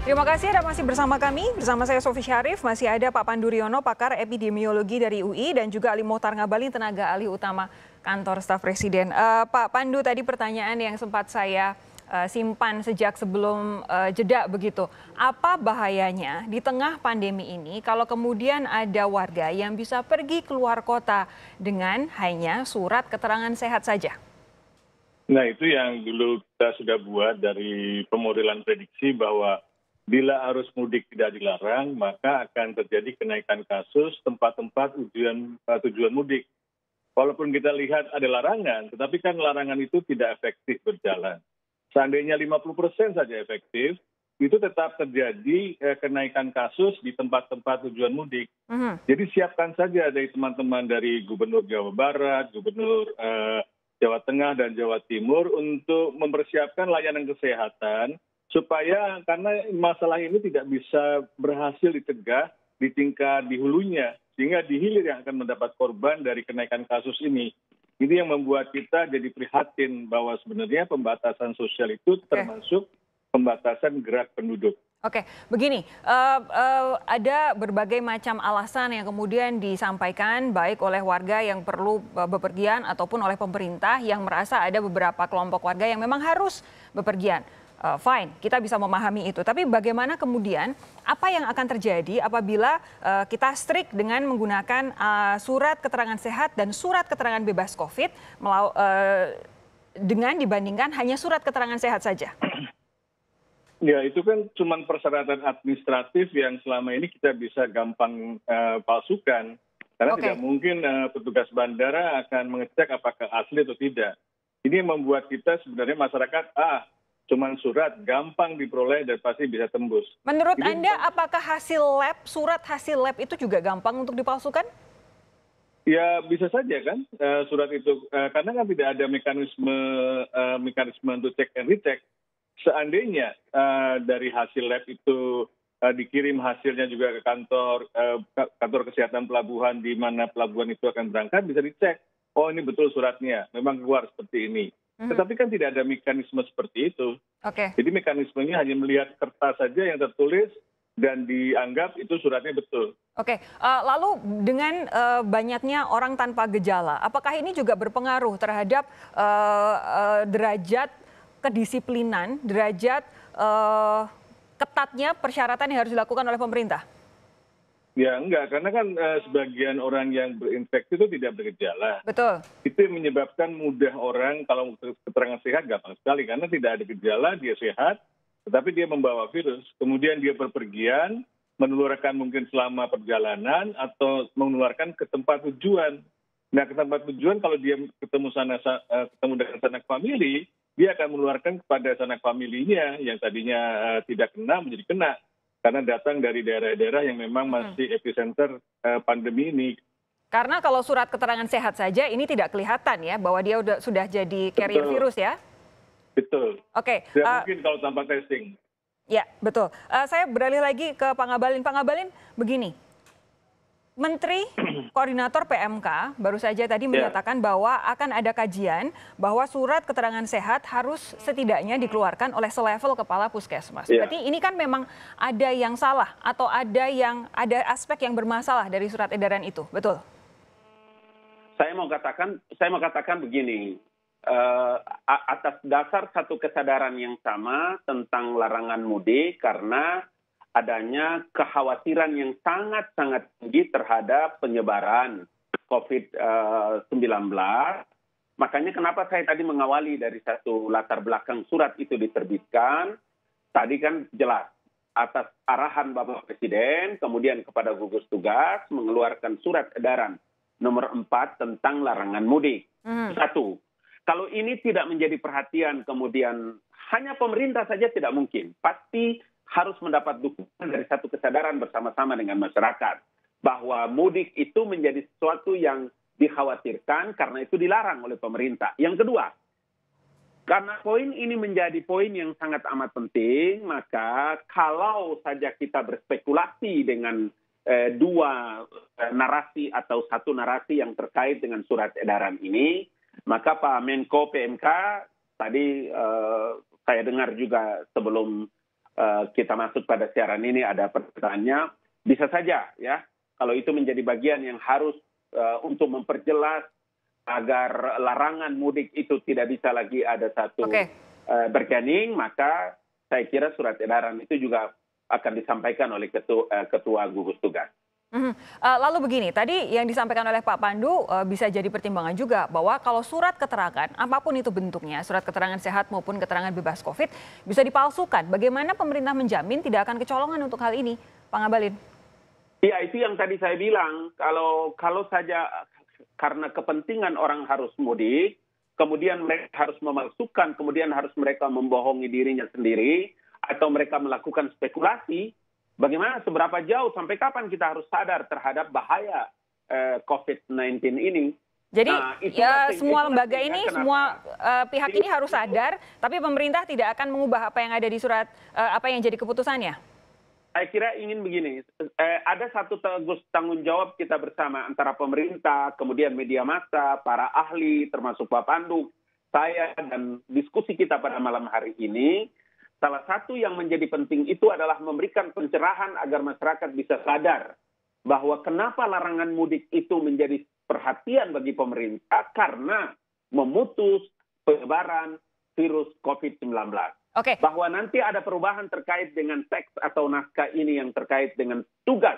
Terima kasih Anda masih bersama kami. Bersama saya Sofi Syarif, masih ada Pak Pandu Riono, pakar epidemiologi dari UI, dan juga Ali Mohtar Ngabalin, tenaga ahli utama kantor staf presiden. Uh, Pak Pandu, tadi pertanyaan yang sempat saya uh, simpan sejak sebelum uh, jeda begitu. Apa bahayanya di tengah pandemi ini kalau kemudian ada warga yang bisa pergi keluar kota dengan hanya surat keterangan sehat saja? Nah itu yang dulu kita sudah buat dari pemodelan prediksi bahwa bila arus mudik tidak dilarang maka akan terjadi kenaikan kasus tempat-tempat tujuan, uh, tujuan mudik. Walaupun kita lihat ada larangan, tetapi kan larangan itu tidak efektif berjalan. Seandainya 50 persen saja efektif, itu tetap terjadi eh, kenaikan kasus di tempat-tempat tujuan mudik. Uh mhm. -huh. Jadi siapkan saja dari teman-teman dari Gubernur Jawa Barat, Gubernur eh, Jawa Tengah dan Jawa Timur untuk mempersiapkan layanan kesehatan supaya karena masalah ini tidak bisa berhasil dicegah di tingkat di hulunya sehingga di hilir yang akan mendapat korban dari kenaikan kasus ini. Ini yang membuat kita jadi prihatin bahwa sebenarnya pembatasan sosial itu termasuk pembatasan gerak penduduk. Oke, begini, uh, uh, ada berbagai macam alasan yang kemudian disampaikan baik oleh warga yang perlu bepergian ataupun oleh pemerintah yang merasa ada beberapa kelompok warga yang memang harus bepergian uh, fine, kita bisa memahami itu. Tapi bagaimana kemudian apa yang akan terjadi apabila uh, kita strict dengan menggunakan uh, surat keterangan sehat dan surat keterangan bebas COVID melau, uh, dengan dibandingkan hanya surat keterangan sehat saja? Ya itu kan cuma persyaratan administratif yang selama ini kita bisa gampang uh, palsukan. Karena okay. tidak mungkin uh, petugas bandara akan mengecek apakah asli atau tidak. Ini membuat kita sebenarnya masyarakat, ah cuma surat gampang diperoleh dan pasti bisa tembus. Menurut Jadi, Anda apakah hasil lab, surat hasil lab itu juga gampang untuk dipalsukan? Ya bisa saja kan uh, surat itu uh, karena kan tidak ada mekanisme uh, mekanisme untuk cek and recheck. Seandainya uh, dari hasil lab itu uh, dikirim hasilnya juga ke kantor uh, kantor kesehatan pelabuhan di mana pelabuhan itu akan berangkat bisa dicek. Oh ini betul suratnya, memang keluar seperti ini. Tetapi kan tidak ada mekanisme seperti itu jadi mekanismenya hanya melihat kertas saja yang tertulis dan dianggap itu suratnya betul. Oke, uh, lalu dengan uh, banyaknya orang tanpa gejala, apakah ini juga berpengaruh terhadap uh, uh, derajat kedisiplinan, derajat uh, ketatnya persyaratan yang harus dilakukan oleh pemerintah? Ya enggak. Karena kan eh, sebagian orang yang berinfeksi itu tidak bergejala. Betul. Itu yang menyebabkan mudah orang kalau keterangan sehat gampang sekali. Karena tidak ada gejala dia sehat tetapi dia membawa virus. Kemudian dia berpergian menularkan mungkin selama perjalanan atau menularkan ke tempat tujuan. Nah ke tempat tujuan kalau dia ketemu sana eh, ketemu dengan sanak famili dia akan menularkan kepada sanak familinya yang tadinya eh, tidak kena menjadi kena karena datang dari daerah daerah yang memang hmm. masih epicenter eh, pandemi ini karena kalau surat keterangan sehat saja ini tidak kelihatan ya bahwa dia sudah jadi carrier virus ya. Betul. Oke. Tidak uh, mungkin kalau tanpa testing. Ya betul. Uh, saya beralih lagi ke Pak Ngabalin. Pak Ngabalin begini, Menteri Koordinator PMK baru saja tadi ya. menyatakan bahwa akan ada kajian bahwa surat keterangan sehat harus setidaknya dikeluarkan oleh selevel kepala puskesmas. Ya. Berarti ini kan memang ada yang salah atau ada yang ada aspek yang bermasalah dari surat edaran itu, betul? Saya mau katakan, saya mau katakan begini, uh, atas dasar satu kesadaran yang sama tentang larangan mudik karena adanya kekhawatiran yang sangat sangat tinggi terhadap penyebaran covid sembilan belas makanya kenapa saya tadi mengawali dari satu latar belakang surat itu diterbitkan tadi kan jelas atas arahan Bapak Presiden, kemudian kepada gugus tugas mengeluarkan surat edaran nomor 4 tentang larangan mudik. Hmm. Satu, kalau ini tidak menjadi perhatian kemudian hanya pemerintah saja tidak mungkin. Pasti harus mendapat dukungan dari satu kesadaran bersama-sama dengan masyarakat bahwa mudik itu menjadi sesuatu yang dikhawatirkan karena itu dilarang oleh pemerintah. Yang kedua, karena poin ini menjadi poin yang sangat amat penting, maka kalau saja kita berspekulasi dengan eh, dua eh, narasi atau satu narasi yang terkait dengan surat edaran ini, maka Pak Menko PMK tadi eh, saya dengar juga sebelum uh, kita masuk pada siaran ini ada pertanyaannya, bisa saja ya kalau itu menjadi bagian yang harus uh, untuk memperjelas agar larangan mudik itu tidak bisa lagi ada satu okay. uh, berkening, maka saya kira surat edaran itu juga akan disampaikan oleh ketua, uh, ketua gugus tugas. Uh, lalu begini, tadi yang disampaikan oleh Pak Pandu uh, bisa jadi pertimbangan juga bahwa kalau surat keterangan, apa pun itu bentuknya, surat keterangan sehat maupun keterangan bebas COVID, bisa dipalsukan. Bagaimana pemerintah menjamin tidak akan kecolongan untuk hal ini, Pak Ngabalin? Ya, itu yang tadi saya bilang. Kalau kalau saja karena kepentingan orang harus mudik, kemudian mereka harus memalsukan, kemudian harus mereka membohongi dirinya sendiri, atau mereka melakukan spekulasi, bagaimana seberapa jauh sampai kapan kita harus sadar terhadap bahaya eh, COVID-19 ini. Jadi nah, ya semua lembaga ini, kenapa? semua uh, pihak ini harus sadar, tapi pemerintah tidak akan mengubah apa yang ada di surat uh, apa yang jadi keputusannya. Saya kira ingin begini, eh, ada satu tegus tanggung jawab kita bersama antara pemerintah, kemudian media massa, para ahli, termasuk Pak Pandu, saya dan diskusi kita pada malam hari ini Salah satu yang menjadi penting itu adalah memberikan pencerahan agar masyarakat bisa sadar bahwa kenapa larangan mudik itu menjadi perhatian bagi pemerintah karena memutus penyebaran virus COVID-19. Okay. Bahwa nanti ada perubahan terkait dengan teks atau naskah ini yang terkait dengan tugas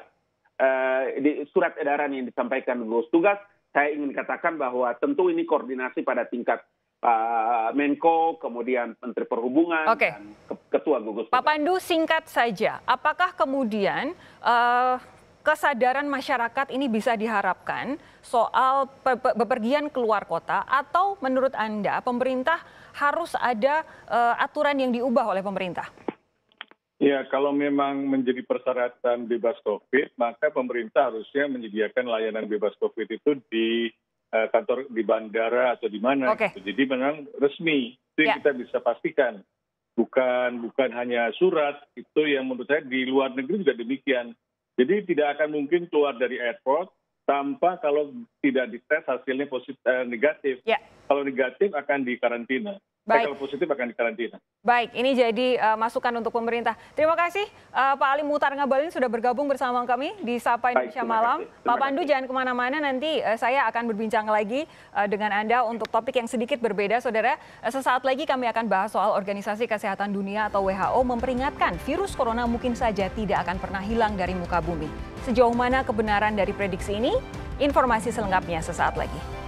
uh, di surat edaran yang disampaikan gugus tugas, saya ingin katakan bahwa tentu ini koordinasi pada tingkat Pak Menko, kemudian Menteri Perhubungan, okay. dan Ketua Gugus Tugas. Pak Pandu, singkat saja, apakah kemudian uh, kesadaran masyarakat ini bisa diharapkan soal bepergian keluar kota atau menurut Anda pemerintah harus ada uh, aturan yang diubah oleh pemerintah? Ya, kalau memang menjadi persyaratan bebas COVID, maka pemerintah harusnya menyediakan layanan bebas COVID itu di kantor di bandara atau di mana. Okay. Gitu. Jadi memang resmi itu yang yeah. kita bisa pastikan. Bukan bukan hanya surat itu yang menurut saya di luar negeri juga demikian. Jadi tidak akan mungkin keluar dari airport tanpa kalau tidak dites hasilnya positif uh, negatif. Yeah. Kalau negatif akan dikarantina. Baik. Kalau positif akan dikarantina. Baik, ini jadi uh, masukan untuk pemerintah. Terima kasih uh, Pak Ali Mutar Ngabalin sudah bergabung bersama kami di Sapa Indonesia Baik, Malam. Pak Pandu jangan ke mana-mana, nanti uh, saya akan berbincang lagi uh, dengan Anda untuk topik yang sedikit berbeda, Saudara. Uh, sesaat lagi kami akan bahas soal Organisasi Kesehatan Dunia atau WHO memperingatkan virus corona mungkin saja tidak akan pernah hilang dari muka bumi. Sejauh mana kebenaran dari prediksi ini? Informasi selengkapnya sesaat lagi.